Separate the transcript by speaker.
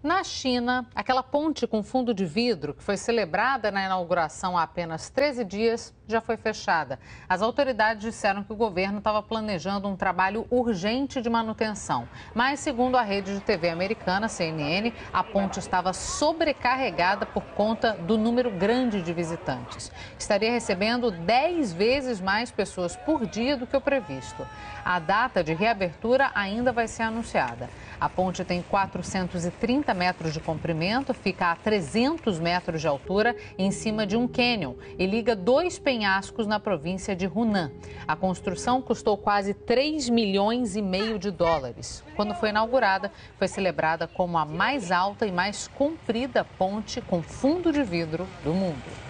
Speaker 1: Na China, aquela ponte com fundo de vidro que foi celebrada na inauguração há apenas 13 dias já foi fechada. As autoridades disseram que o governo estava planejando um trabalho urgente de manutenção. Mas, segundo a rede de TV americana, CNN, a ponte estava sobrecarregada por conta do número grande de visitantes. Estaria recebendo 10 vezes mais pessoas por dia do que o previsto. A data de reabertura ainda vai ser anunciada. A ponte tem 430 metros de comprimento, fica a 300 metros de altura em cima de um cânion e liga dois penhascos na província de Hunan. A construção custou quase 3 milhões e meio de dólares. Quando foi inaugurada, foi celebrada como a mais alta e mais comprida ponte com fundo de vidro do mundo.